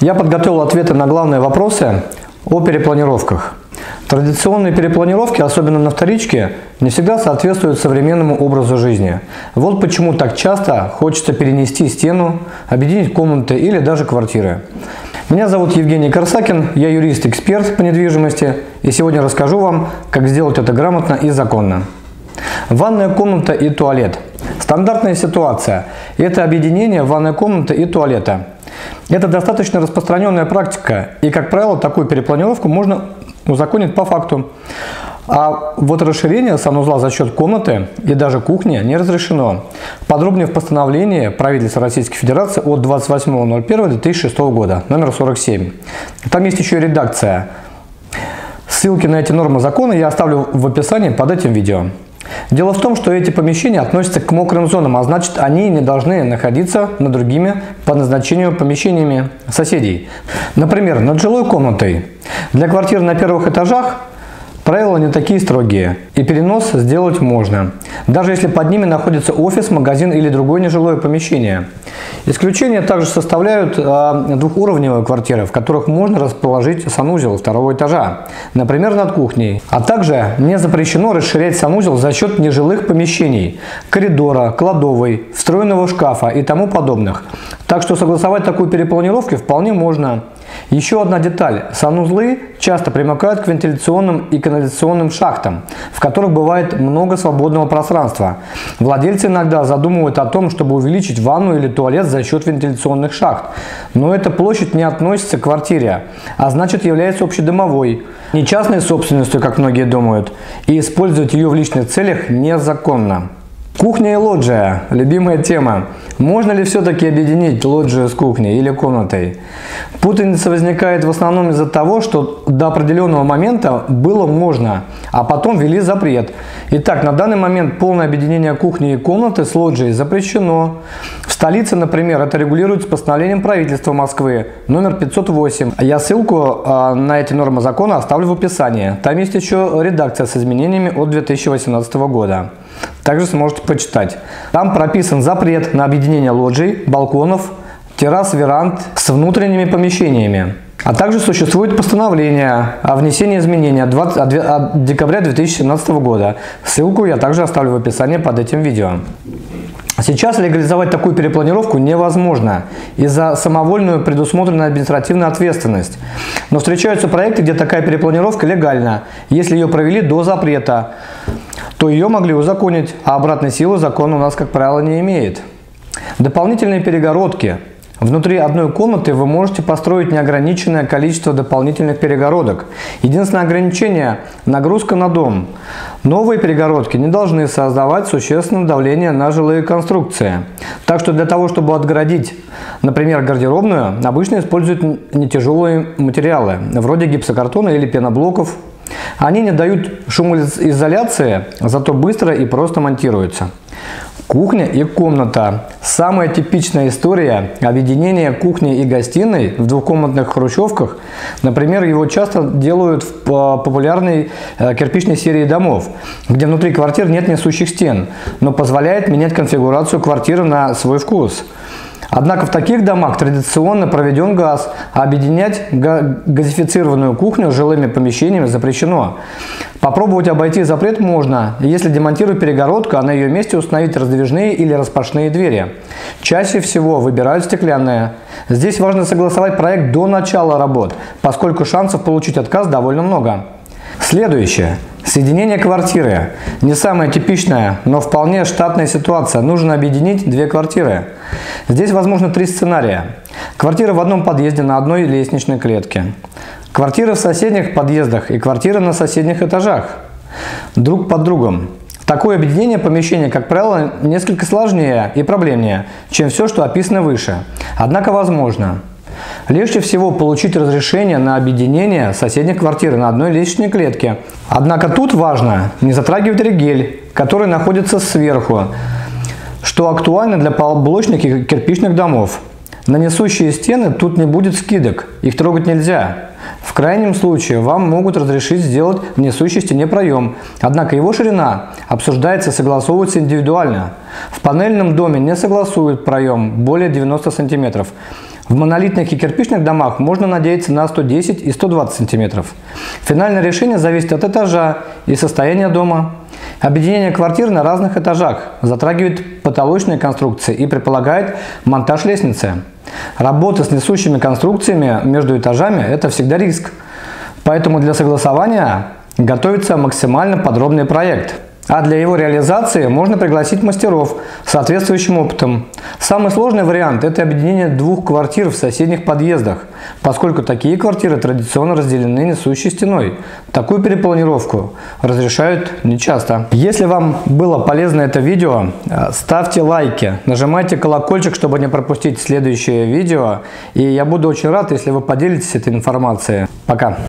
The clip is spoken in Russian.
Я подготовил ответы на главные вопросы о перепланировках. Традиционные перепланировки, особенно на вторичке, не всегда соответствуют современному образу жизни. Вот почему так часто хочется перенести стену, объединить комнаты или даже квартиры. Меня зовут Евгений Корсакин, я юрист-эксперт по недвижимости и сегодня расскажу вам, как сделать это грамотно и законно. Ванная комната и туалет. Стандартная ситуация – это объединение ванной комнаты и туалета. Это достаточно распространенная практика, и, как правило, такую перепланировку можно узаконить по факту. А вот расширение санузла за счет комнаты и даже кухни не разрешено. Подробнее в постановлении правительства Российской Федерации от 28.01.2006 года, номер 47. Там есть еще и редакция. Ссылки на эти нормы закона я оставлю в описании под этим видео. Дело в том, что эти помещения относятся к мокрым зонам, а значит они не должны находиться над другими по назначению помещениями соседей. Например, над жилой комнатой. Для квартир на первых этажах Правила не такие строгие, и перенос сделать можно, даже если под ними находится офис, магазин или другое нежилое помещение. Исключения также составляют э, двухуровневые квартиры, в которых можно расположить санузел второго этажа, например, над кухней. А также не запрещено расширять санузел за счет нежилых помещений, коридора, кладовой, встроенного шкафа и тому подобных. Так что согласовать такую перепланировку вполне можно. Еще одна деталь. Санузлы часто примыкают к вентиляционным и канализационным шахтам, в которых бывает много свободного пространства. Владельцы иногда задумывают о том, чтобы увеличить ванну или туалет за счет вентиляционных шахт. Но эта площадь не относится к квартире, а значит является общедомовой, не частной собственностью, как многие думают, и использовать ее в личных целях незаконно. Кухня и лоджия – любимая тема. Можно ли все-таки объединить лоджию с кухней или комнатой? Путаница возникает в основном из-за того, что до определенного момента было можно, а потом ввели запрет. Итак, на данный момент полное объединение кухни и комнаты с лоджией запрещено. В столице, например, это регулируется постановлением правительства Москвы номер 508. Я ссылку а, на эти нормы закона оставлю в описании. Там есть еще редакция с изменениями от 2018 года также сможете почитать. Там прописан запрет на объединение лоджий, балконов, террас, веранд с внутренними помещениями. А также существует постановление о внесении изменений от, 20, от декабря 2017 года. Ссылку я также оставлю в описании под этим видео. Сейчас легализовать такую перепланировку невозможно из-за самовольную предусмотренную административную ответственность. Но встречаются проекты, где такая перепланировка легальна, если ее провели до запрета то ее могли узаконить, а обратной силы закон у нас, как правило, не имеет. Дополнительные перегородки. Внутри одной комнаты вы можете построить неограниченное количество дополнительных перегородок. Единственное ограничение – нагрузка на дом. Новые перегородки не должны создавать существенное давление на жилые конструкции. Так что для того, чтобы отгородить, например, гардеробную, обычно используют нетяжелые материалы, вроде гипсокартона или пеноблоков, они не дают шумоизоляции, зато быстро и просто монтируются. Кухня и комната. Самая типичная история объединения кухни и гостиной в двухкомнатных хрущевках. Например, его часто делают в популярной э, кирпичной серии домов, где внутри квартир нет несущих стен, но позволяет менять конфигурацию квартиры на свой вкус. Однако в таких домах традиционно проведен газ, а объединять газифицированную кухню с жилыми помещениями запрещено. Попробовать обойти запрет можно, если демонтировать перегородку, а на ее месте установить раздвижные или распашные двери. Чаще всего выбирают стеклянные. Здесь важно согласовать проект до начала работ, поскольку шансов получить отказ довольно много. Следующее. Соединение квартиры. Не самая типичная, но вполне штатная ситуация. Нужно объединить две квартиры. Здесь возможно три сценария. Квартира в одном подъезде на одной лестничной клетке. Квартиры в соседних подъездах и квартиры на соседних этажах. Друг под другом. Такое объединение помещения, как правило, несколько сложнее и проблемнее, чем все, что описано выше. Однако возможно. Легче всего получить разрешение на объединение соседних квартир на одной лестничной клетке. Однако тут важно не затрагивать регель, который находится сверху, что актуально для полублочных и кирпичных домов. На несущие стены тут не будет скидок, их трогать нельзя. В крайнем случае вам могут разрешить сделать в несущей стене проем, однако его ширина обсуждается и согласовывается индивидуально. В панельном доме не согласуют проем более 90 см. В монолитных и кирпичных домах можно надеяться на 110 и 120 см. Финальное решение зависит от этажа и состояния дома. Объединение квартир на разных этажах затрагивает потолочные конструкции и предполагает монтаж лестницы. Работа с несущими конструкциями между этажами – это всегда риск. Поэтому для согласования готовится максимально подробный проект – а для его реализации можно пригласить мастеров с соответствующим опытом. Самый сложный вариант – это объединение двух квартир в соседних подъездах, поскольку такие квартиры традиционно разделены несущей стеной. Такую перепланировку разрешают нечасто. Если вам было полезно это видео, ставьте лайки, нажимайте колокольчик, чтобы не пропустить следующее видео. И я буду очень рад, если вы поделитесь этой информацией. Пока!